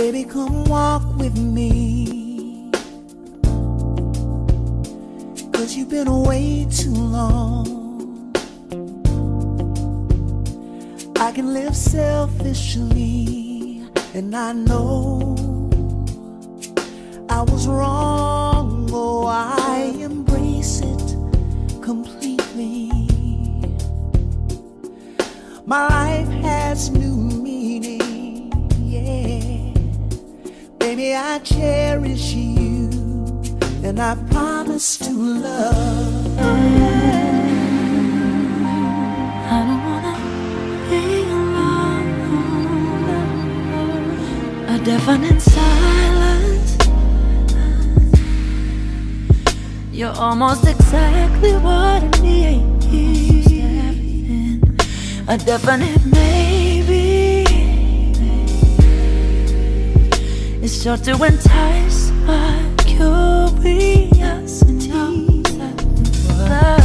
Baby, come walk with me. Cause you've been away too long. I can live selfishly, and I know I was wrong. Oh, I embrace it completely. My life has new Baby, I cherish you, and I promise to love. I don't wanna. A deafening silence. You're almost exactly what I need. A definite It's sure to entice my curiosity. I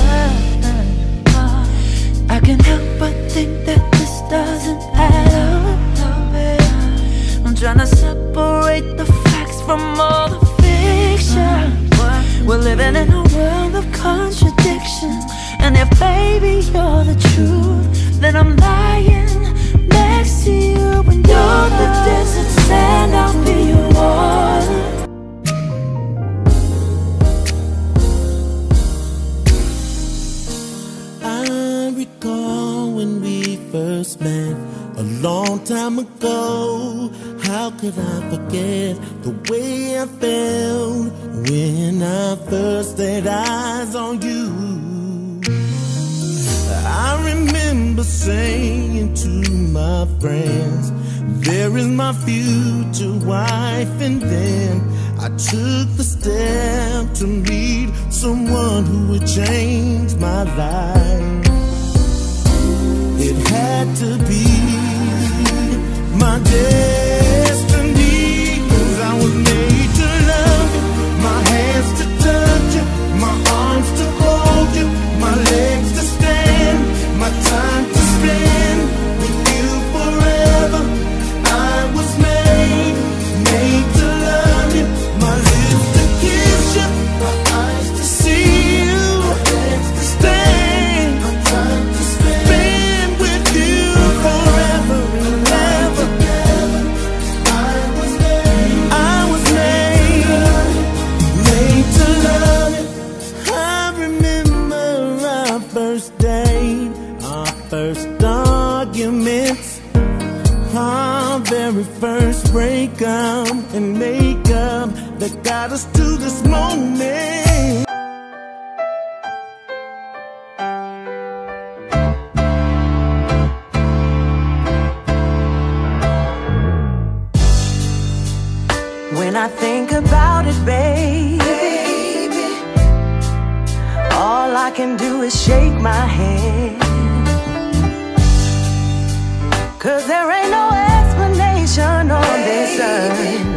How could I forget the way I felt when I first laid eyes on you? I remember saying to my friends, There is my future wife, and then I took the step to meet someone who would change my life. It had to be my destiny, first arguments, our very first breakup and makeup that got us to this moment. When I think about it, baby, all I can do is shake my head. Cause there ain't no explanation on this earth.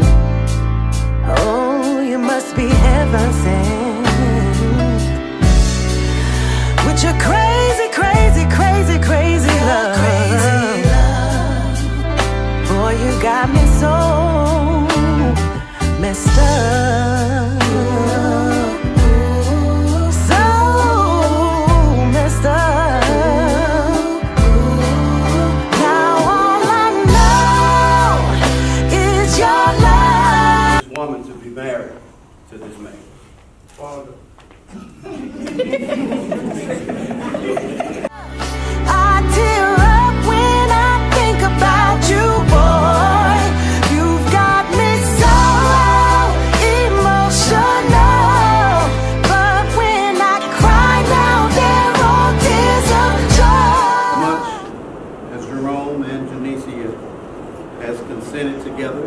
Has consented together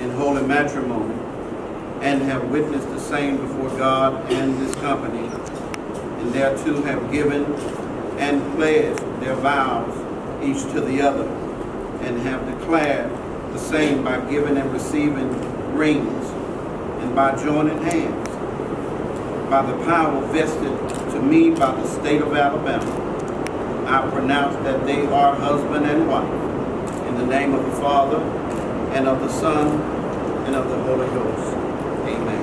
in holy matrimony have witnessed the same before God and this company, and thereto have given and pledged their vows each to the other, and have declared the same by giving and receiving rings, and by joining hands, by the power vested to me by the state of Alabama. I pronounce that they are husband and wife. In the name of the Father, and of the Son, and of the Holy Ghost. Amen.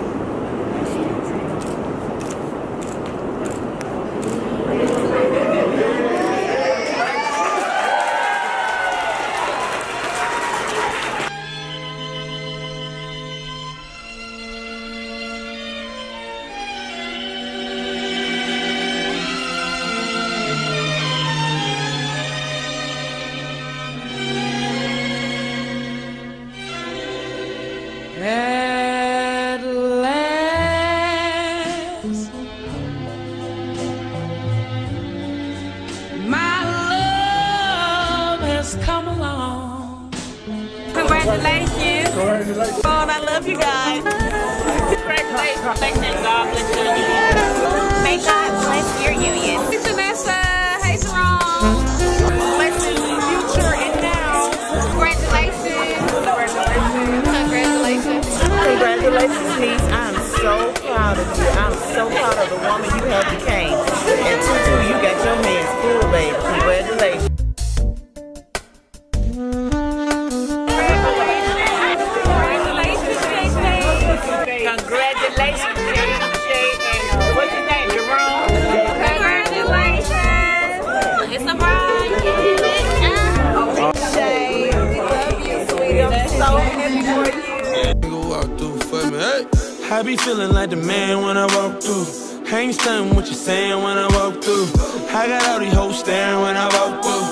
Oh, I love you guys. Congratulations. God bless your union. May God bless your union. Hey, Vanessa. Hey, Jerome. Blessings, future, and now. Congratulations. Congratulations. Congratulations. Congratulations, niece. I'm so proud of you. I'm so proud of the woman you have became. And Tutu, you got your hands full, baby. Congratulations. Congratulations, for you. Nigga walk through for me, hey. I be feeling like the man when I walk through. I ain't stunning what you saying when I walk through. I got all these hoes staring when I walk through.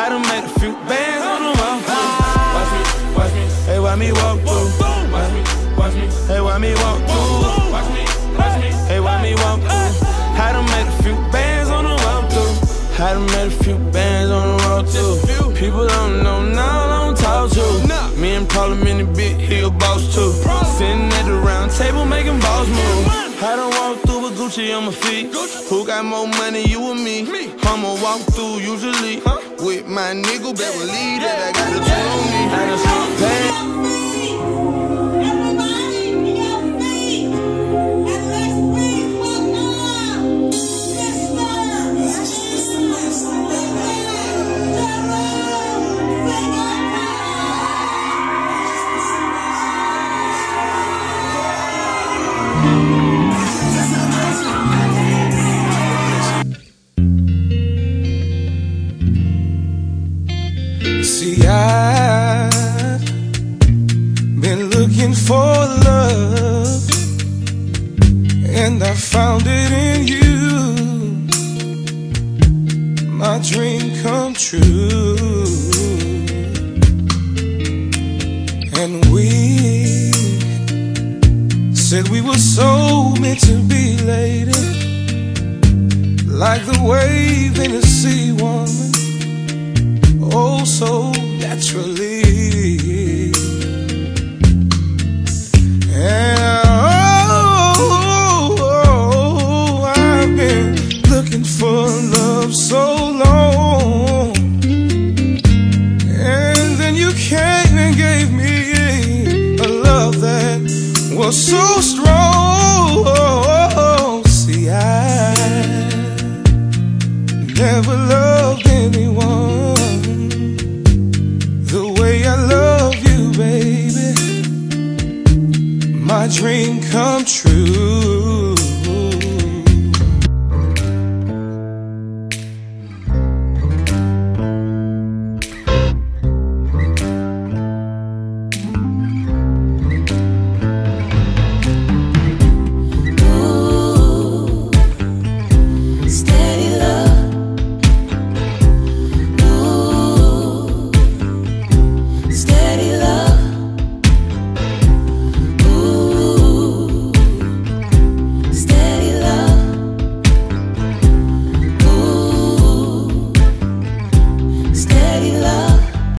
I done made a few bands on the walk through. Watch me, watch me, hey, why me walk through? Watch me, watch me, hey, why me walk through? Watch me, watch me, hey, why me walk through? I done made a few bands on the walk through. I done made a few bands on the walk through. People don't know Problem in the bit, he a boss too. Sitting at the round table making balls move. I don't walk through with Gucci on my feet. Who got more money, you or me? I'ma walk through usually with my nigga Beverly that I got a on me. I done spent See, I've been looking for love, and I found it in you. My dream come true, and we said we were so meant to be, lady, like the wave in the sea, woman oh so naturally.